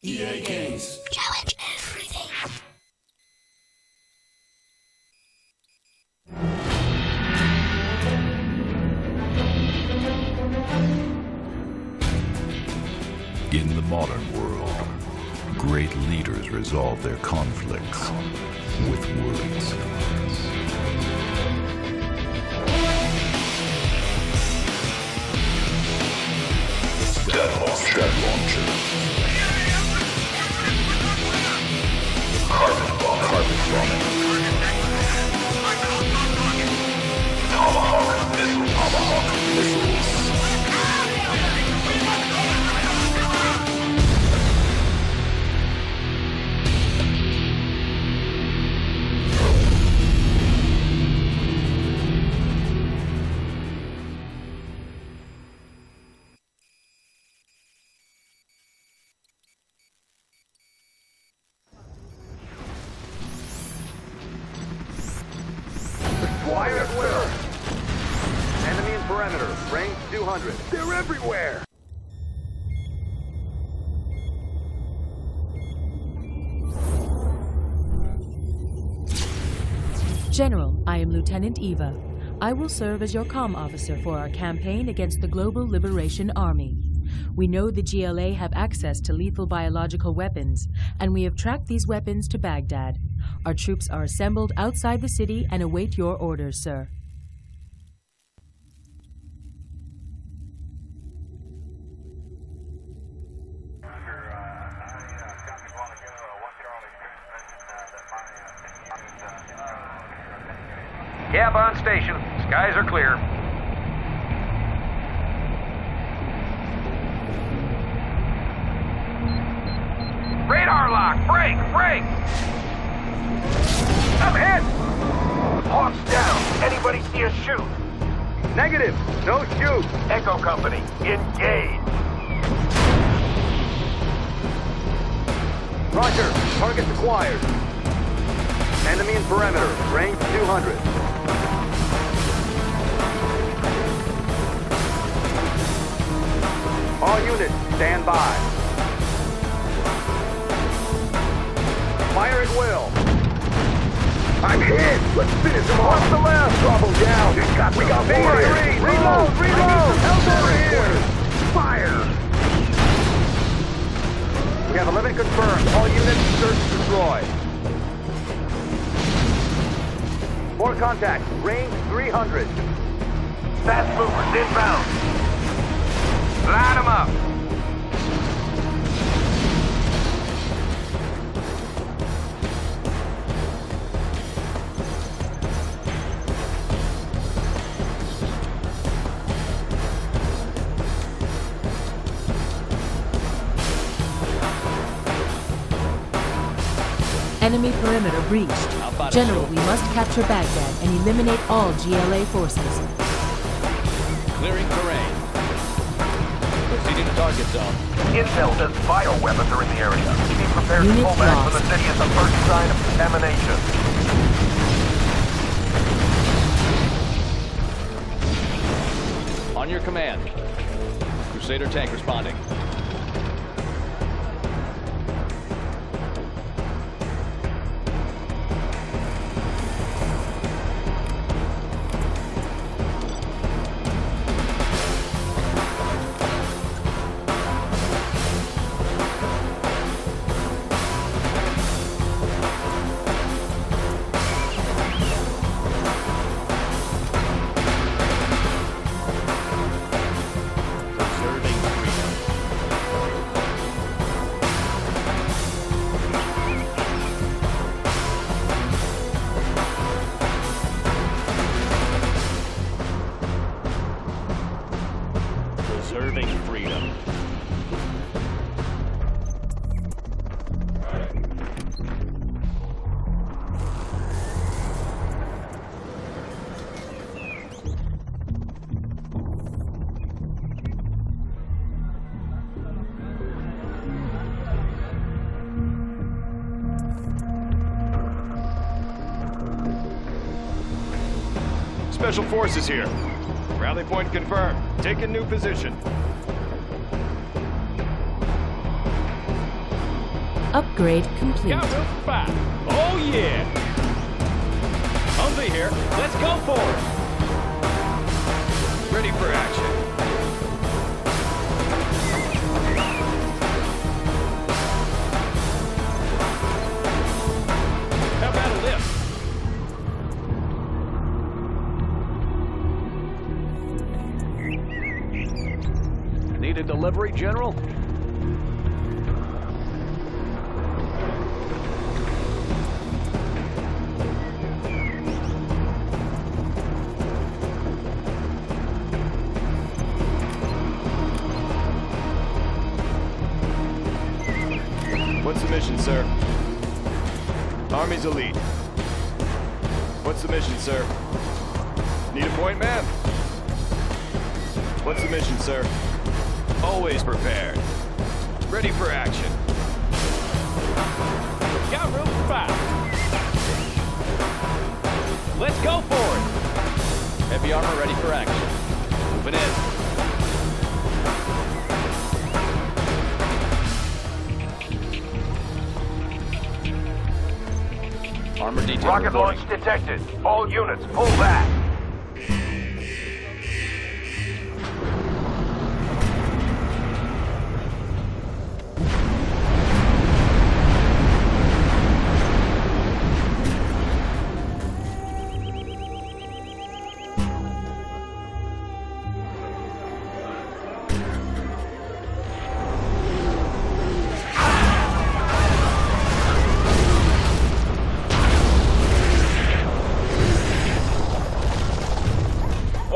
EA Games. Challenge everything. In the modern world, great leaders resolve their conflicts with words. Step launcher. Step launcher. Bomb. Carbon Fire at. Enemy in perimeter. Range 200. They're everywhere! General, I am Lieutenant Eva. I will serve as your comm officer for our campaign against the Global Liberation Army. We know the GLA have access to lethal biological weapons, and we have tracked these weapons to Baghdad. Our troops are assembled outside the city and await your orders, sir. A shoot? Negative! No shoot! Echo Company, engage! Roger. Target acquired. Enemy in perimeter. Range 200. All units, stand by. Fire at will. I'm hit! Let's finish him off! Off the left. Trouble down! We got, we got more! reload, reload. Help over here! Fire! We have 11 confirmed. All units, search and destroy. More contact. Range 300. Fast movers inbound. Line them up. Enemy perimeter breached. General, we must capture Baghdad and eliminate all GLA forces. Clearing terrain. Proceeding to target zone. Intel says bioweapons are in the area. Be prepared Unit to pull back lost. from the city at the first sign of contamination. On your command. Crusader tank responding. Special Forces here. Rally point confirmed. Take a new position. Upgrade complete. Got room for five. Oh, yeah. Humvee here. Let's go for it. Ready for action. A delivery, General? What's the mission, sir? Army's elite. What's the mission, sir? Need a point man? What's the mission, sir? Always prepared. Ready for action. Got room for five. Let's go for it. Heavy armor ready for action. Moving in. Armor detail Rocket reporting. launch detected. All units, pull back.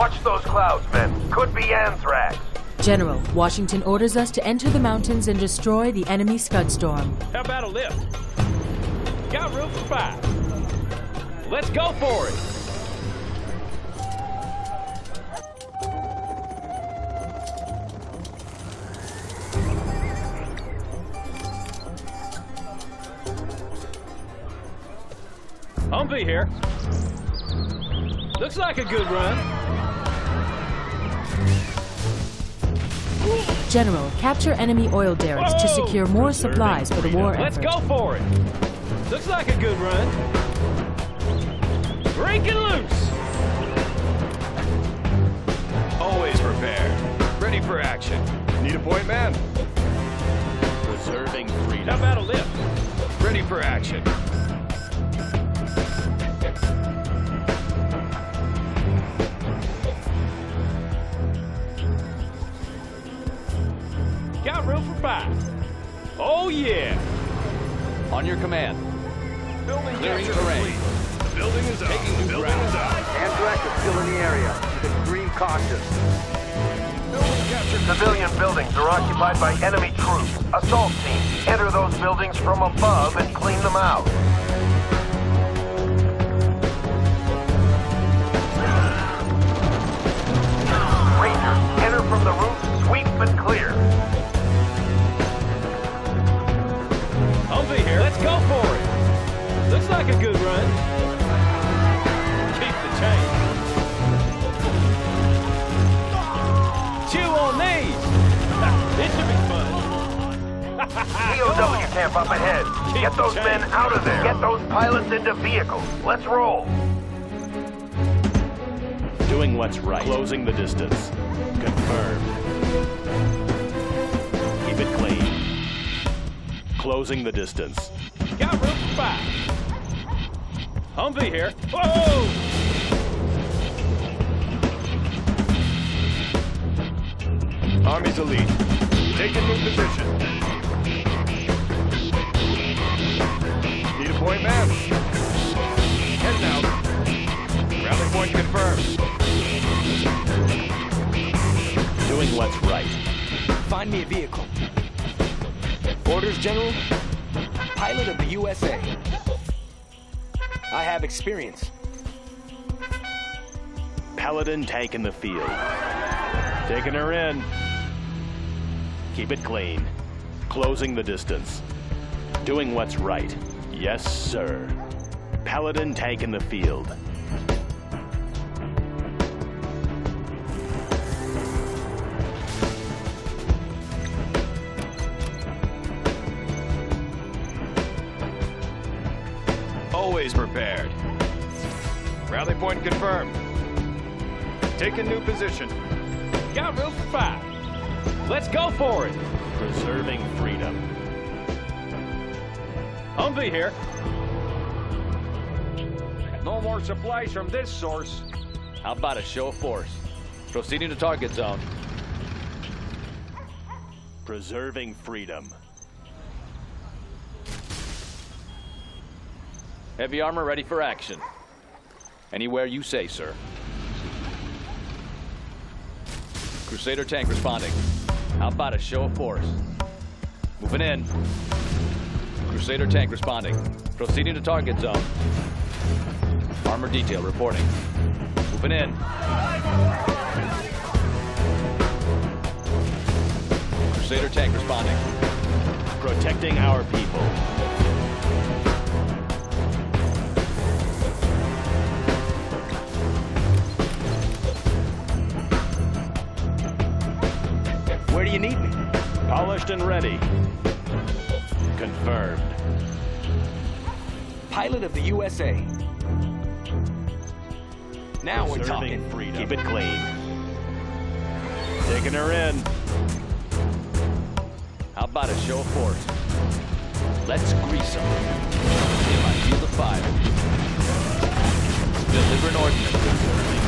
Watch those clouds, men. Could be anthrax. General, Washington orders us to enter the mountains and destroy the enemy Scud Storm. How about a lift? Got room for five. Let's go for it. Humvee here. Looks like a good run. General, capture enemy oil derricks to secure more supplies for the war Let's effort. go for it. Looks like a good run. Breaking loose. Always prepared. Ready for action. Need a point man? Preserving freedom. How about a lift? Ready for action. Got room for five. Oh, yeah. On your command. Building Clearing terrain. complete. The building is up. Taking new ground. is. Anthrax is still in the area. Extreme caution. Building capture Civilian buildings are occupied by enemy troops. Assault teams, enter those buildings from above and clean them out. Rangers, enter from the roof, sweep and clear. Humvee here. Let's go for it. Looks like a good run. Keep the change. Chew on these. it should be fun. POW camp up ahead. Get those men out of there. Get those pilots into vehicles. Let's roll. Doing what's right. Closing the distance. Confirmed. Closing the distance. Got room for five. Humvee here. Whoa! Army's elite. Taking new position. Need a point man? Heading out. Rally point confirmed. Doing what's right. Find me a vehicle. Orders, General? Pilot of the USA. I have experience. Paladin tank in the field. Taking her in. Keep it clean. Closing the distance. Doing what's right. Yes, sir. Paladin tank in the field. Point confirmed. Taking new position. Got room for five. Let's go for it. Preserving freedom. Humvee here. No more supplies from this source. How about a show of force? Proceeding to target zone. Preserving freedom. Heavy armor ready for action. Anywhere you say, sir. Crusader tank responding. How about a show of force? Moving in. Crusader tank responding. Proceeding to target zone. Armor detail reporting. Moving in. Crusader tank responding. Protecting our people. Where do you need me? Polished and ready. Confirmed. Pilot of the USA. Now we're talking. freedom. Keep it clean. Taking her in. How about a show of force? Let's grease them. In my field of fire. Deliver an ordnance.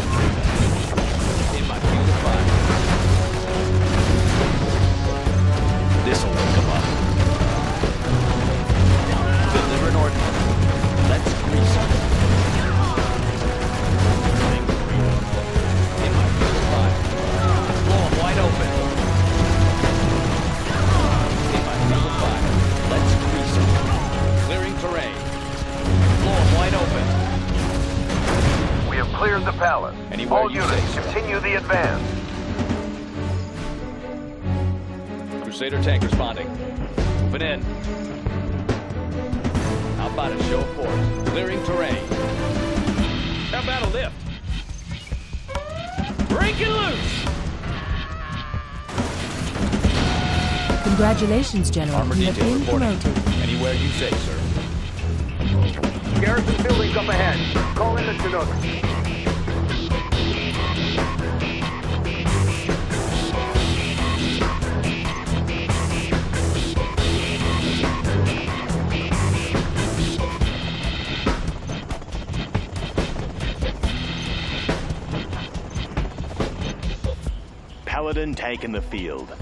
How about a show of force? Clearing terrain. How about a lift? Breaking loose. Congratulations, General. Armor you have detail been reporting. promoted. Anywhere you say, sir. Garrison buildings up ahead. Call in the Chinook. Paladin tank in the field.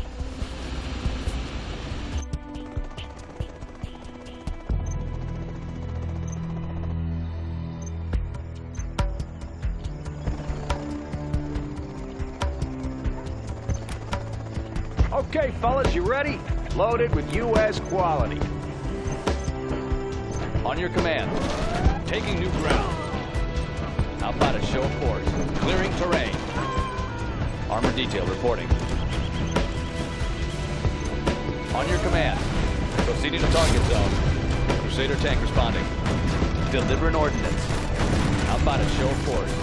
Okay, fellas, you ready? Loaded with U.S. quality. On your command. Taking new ground. How about a show of force? Clearing terrain. Armor detail reporting. On your command. Proceeding to target zone. Crusader tank responding. Deliver an ordnance. How about a show of force?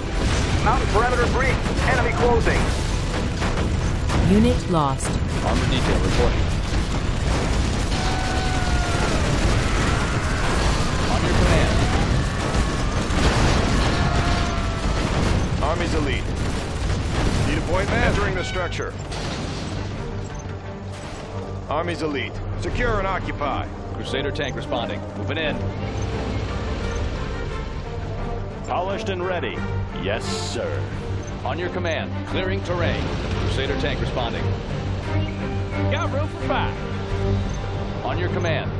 Mountain perimeter breach. Enemy closing. Unit lost. Armor detail reporting. On your command. Army's elite. Need appointment? Entering the structure. Army's elite. Secure and occupy. Crusader tank responding. Moving in. Polished and ready. Yes, sir. On your command. Clearing terrain. Crusader tank responding. Got room for five. On your command.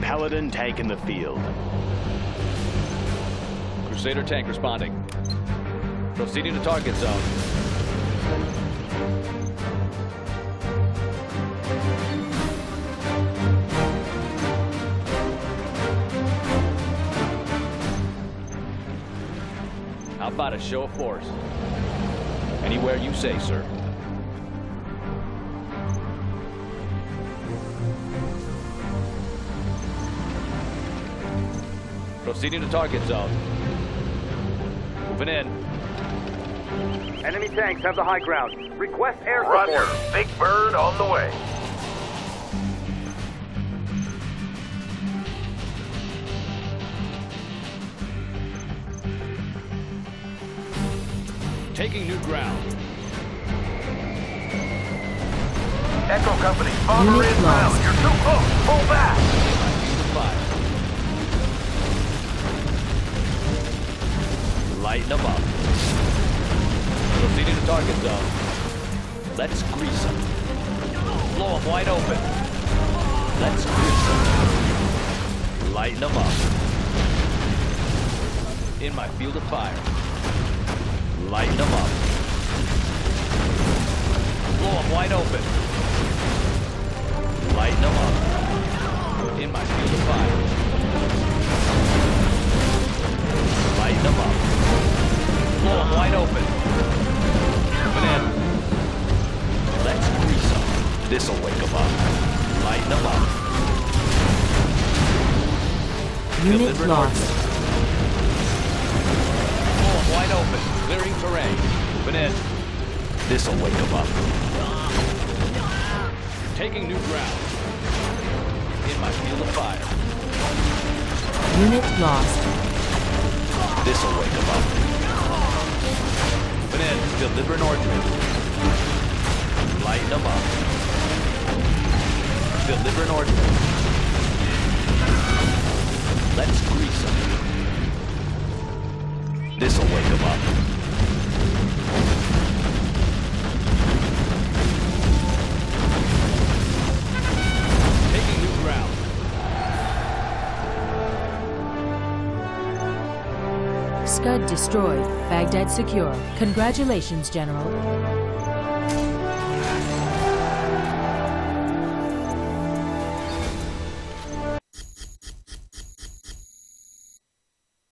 Paladin tank in the field. Crusader tank responding. Proceeding to target zone. How about a show of force? Anywhere you say, sir. Proceeding to target zone. Moving in. Enemy tanks have the high ground. Request air support. Roger. Big Bird on the way. Taking new ground. Echo Company, bomber in ground. You're too close. Pull back. Lighten them up. Proceeding to target zone. Let's grease them. Blow them wide open. Let's grease them. Lighten them up. In my field of fire. Lighten them up. Blow them wide open. Lighten them up. In my field of fire. Lighten them up. Blow them wide open. Moving in. Let's grease them. This'll wake them up. Lighten them up. Unit lost. Blow wide open. Clearing terrain. Moving in. This'll wake them up. Taking new ground. In my field of fire. Unit lost. This'll wake them up. Moving in. Delivering ordnance. Lighten them up. Delivering ordnance. Let's grease them. This'll wake them up. Scud destroyed. Baghdad secure. Congratulations, General.